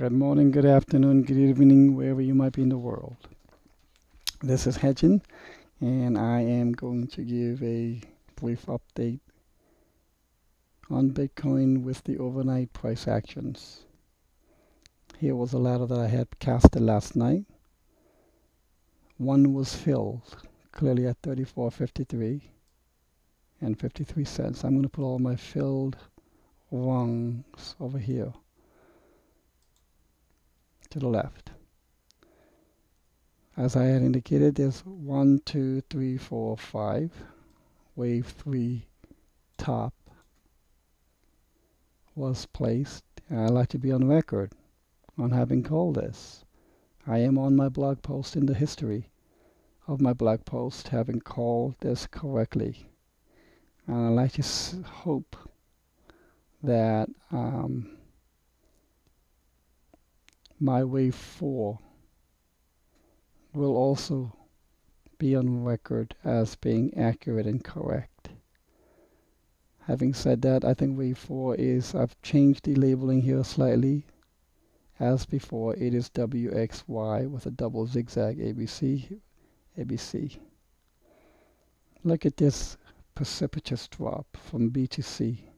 Good morning, good afternoon, good evening, wherever you might be in the world. This is Haejin, and I am going to give a brief update on Bitcoin with the overnight price actions. Here was a ladder that I had casted last night. One was filled, clearly at 34.53 and 53 cents. I'm going to put all my filled rungs over here to the left. As I had indicated, there's one, two, three, four, five. Wave 3 top was placed. I'd like to be on record on having called this. I am on my blog post in the history of my blog post having called this correctly. And I'd like to hope that um, my wave 4 will also be on record as being accurate and correct. Having said that, I think wave 4 is, I've changed the labeling here slightly. As before, it is WXY with a double zigzag ABC, ABC. Look at this precipitous drop from B to C.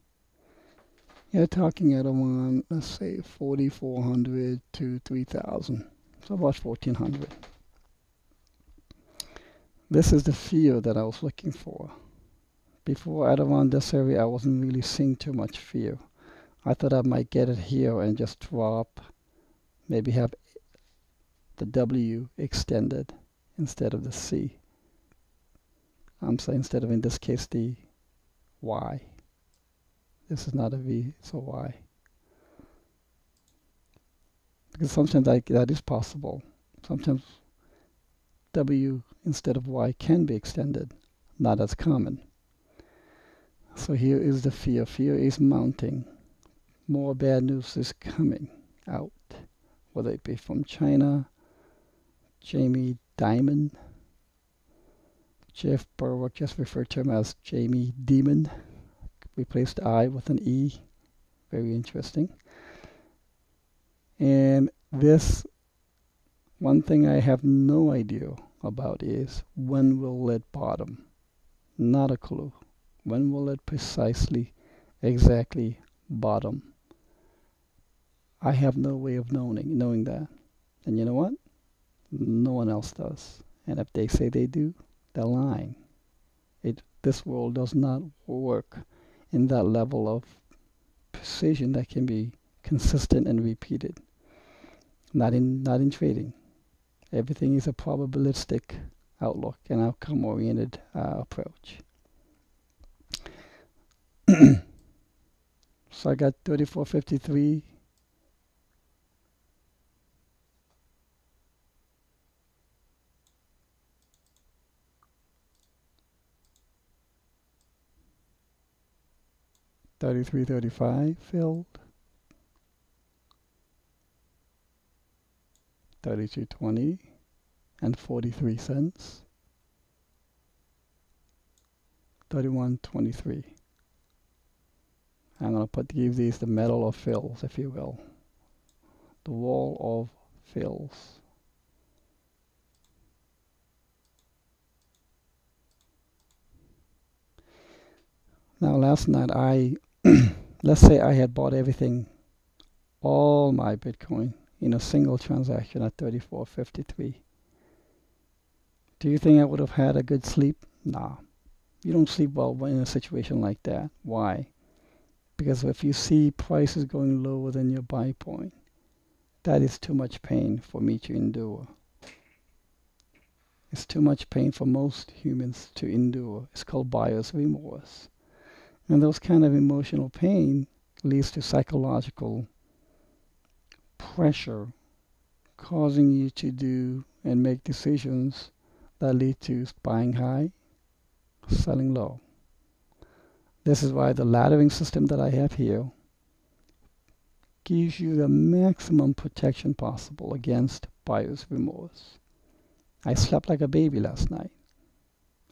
You're talking at around, let's say, 4,400 to 3,000. So about 1,400. This is the fear that I was looking for. Before at around this area, I wasn't really seeing too much fear. I thought I might get it here and just drop, maybe have the W extended instead of the C. I'm saying instead of, in this case, the Y. This is not a V, a Y. Because sometimes I, that is possible. Sometimes W instead of Y can be extended, not as common. So here is the fear. Fear is mounting. More bad news is coming out, whether it be from China, Jamie Dimon, Jeff Berwick just referred to him as Jamie Demon replaced I with an E. Very interesting. And this, one thing I have no idea about is when will it bottom? Not a clue. When will it precisely, exactly bottom? I have no way of knowing knowing that. And you know what? No one else does. And if they say they do, they're lying. It this world does not work in that level of precision that can be consistent and repeated. Not in not in trading. Everything is a probabilistic outlook, and outcome-oriented uh, approach. so I got 3453 Thirty-three, thirty-five filled. Thirty-two, twenty, and forty-three cents. Thirty-one, twenty-three. I'm going to put give these the medal of fills, if you will. The wall of fills. Now last night I let's say I had bought everything, all my Bitcoin in a single transaction at 34.53. Do you think I would have had a good sleep? Nah. You don't sleep well in a situation like that. Why? Because if you see prices going lower than your buy point, that is too much pain for me to endure. It's too much pain for most humans to endure. It's called buyer's remorse. And those kind of emotional pain leads to psychological pressure, causing you to do and make decisions that lead to buying high, selling low. This is why the laddering system that I have here gives you the maximum protection possible against buyer's remorse. I slept like a baby last night.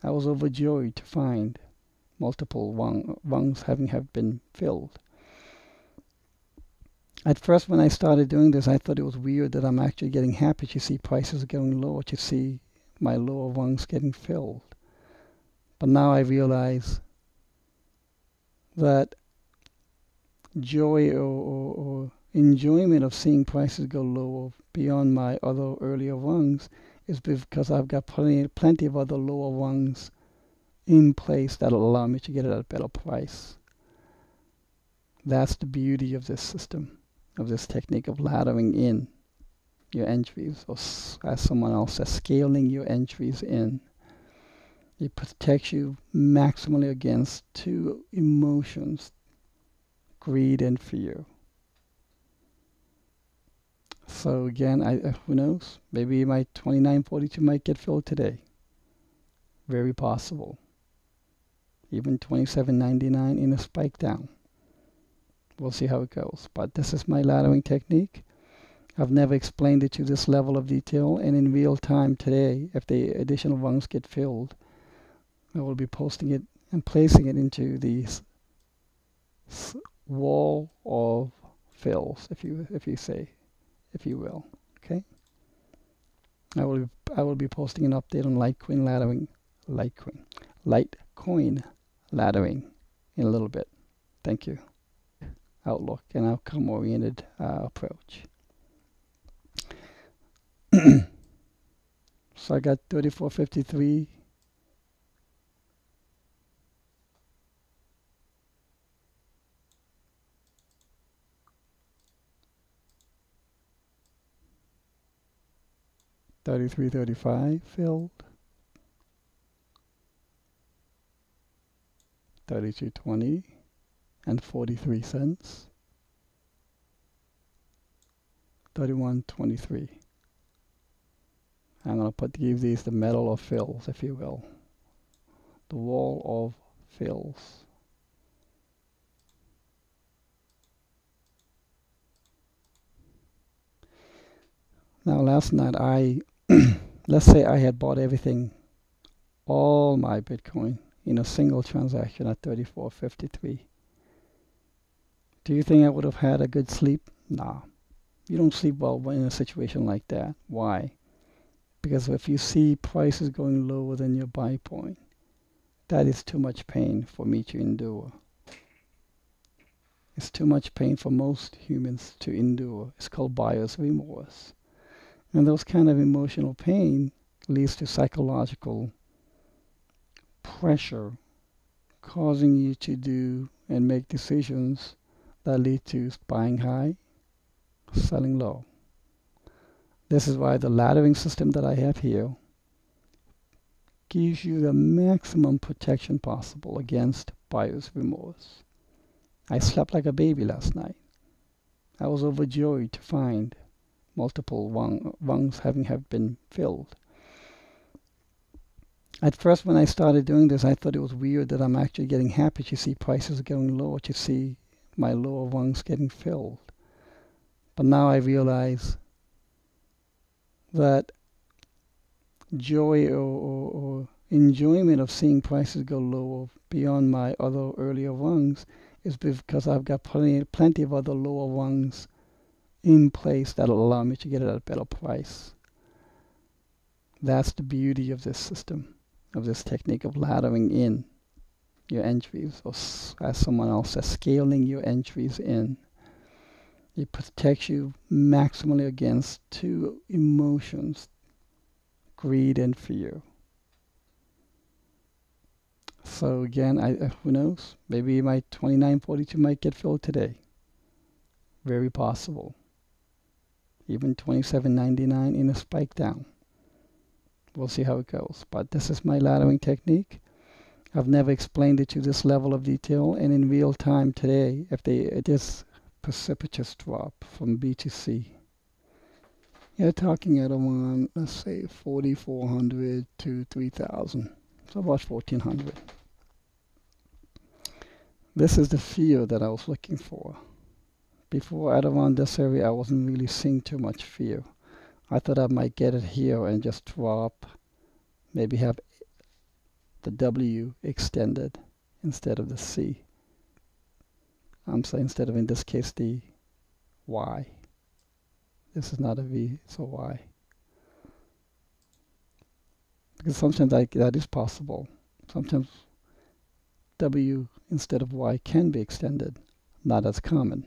I was overjoyed to find multiple rungs having have been filled. At first, when I started doing this, I thought it was weird that I'm actually getting happy to see prices going lower, to see my lower rungs getting filled. But now I realize that joy or, or, or enjoyment of seeing prices go lower beyond my other earlier rungs is because I've got plenty, plenty of other lower rungs in place that'll allow me to get it at a better price. That's the beauty of this system, of this technique of laddering in your entries, or as someone else says, scaling your entries in. It protects you maximally against two emotions greed and fear. So again, I uh, who knows? Maybe my 2942 might get filled today. Very possible. Even 27.99 in a spike down. We'll see how it goes. But this is my laddering technique. I've never explained it to this level of detail, and in real time today, if the additional rungs get filled, I will be posting it and placing it into the wall of fills, if you if you say if you will. Okay. I will I will be posting an update on Litecoin laddering, Litecoin, Litecoin laddering in a little bit. Thank you. Outlook and outcome oriented uh, approach. so I got 3453 Thirty-three, thirty-five filled. Thirty-two, twenty, and forty-three cents. Thirty-one, twenty-three. I'm gonna put give these the metal of fills, if you will. The wall of fills. Now last night I let's say I had bought everything, all my Bitcoin in a single transaction at 34.53. Do you think I would have had a good sleep? Nah. You don't sleep well in a situation like that. Why? Because if you see prices going lower than your buy point, that is too much pain for me to endure. It's too much pain for most humans to endure. It's called buyer's remorse. And those kind of emotional pain leads to psychological pressure, causing you to do and make decisions that lead to buying high, selling low. This is why the laddering system that I have here gives you the maximum protection possible against buyer's remorse. I slept like a baby last night. I was overjoyed to find multiple rungs having have been filled. At first, when I started doing this, I thought it was weird that I'm actually getting happy to see prices going lower, to see my lower rungs getting filled. But now I realize that joy or, or, or enjoyment of seeing prices go lower beyond my other earlier rungs is because I've got plenty, plenty of other lower rungs in place that'll allow me to get it at a better price. That's the beauty of this system, of this technique of laddering in your entries, or as someone else says, scaling your entries in. It protects you maximally against two emotions greed and fear. So again, I uh, who knows? Maybe my 2942 might get filled today. Very possible even 27.99 in a spike down. We'll see how it goes. But this is my laddering technique. I've never explained it to this level of detail, and in real time today, if they this precipitous drop from B to C, you're talking at around let's say 4,400 to 3,000, so about 1,400. This is the fear that I was looking for before at around this area I wasn't really seeing too much fear. I thought I might get it here and just drop, maybe have the W extended instead of the C. I'm saying instead of in this case the Y. This is not a V, a Y. Because sometimes that, that is possible. Sometimes W instead of Y can be extended, not as common.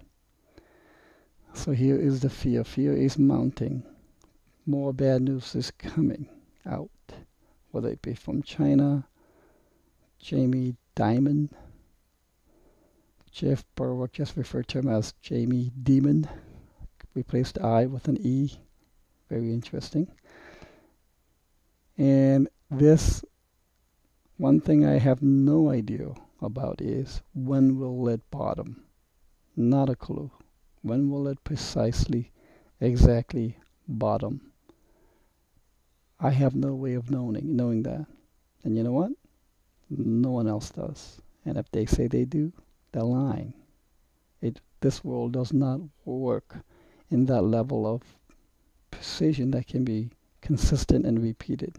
So here is the fear. Fear is mounting. More bad news is coming out, whether it be from China, Jamie Dimon, Jeff Berwick just referred to him as Jamie Demon, replaced I with an E. Very interesting. And this, one thing I have no idea about is when will it bottom? Not a clue. When will it precisely, exactly bottom? I have no way of knowing knowing that. And you know what? No one else does. And if they say they do, they're lying. It this world does not work in that level of precision that can be consistent and repeated.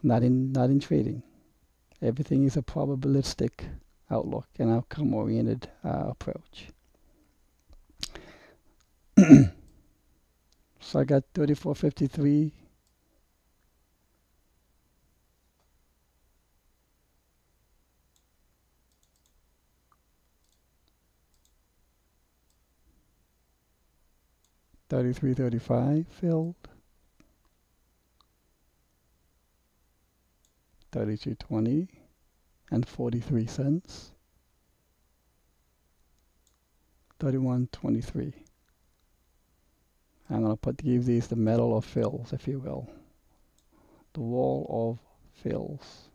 Not in not in trading. Everything is a probabilistic outlook, and outcome oriented uh, approach. so I got 3453 Thirty-three, thirty-five filled. Thirty-two, twenty, and forty-three cents. Thirty-one, twenty-three. I'm gonna put give these the medal of fills, if you will. The wall of fills.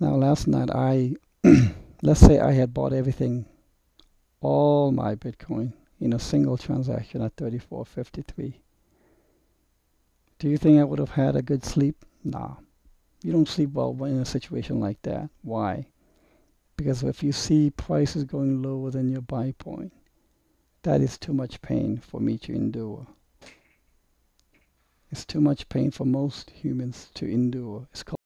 Now last night I let's say I had bought everything, all my Bitcoin in a single transaction at 34.53. Do you think I would have had a good sleep? Nah. You don't sleep well in a situation like that. Why? Because if you see prices going lower than your buy point, that is too much pain for me to endure. It's too much pain for most humans to endure. It's called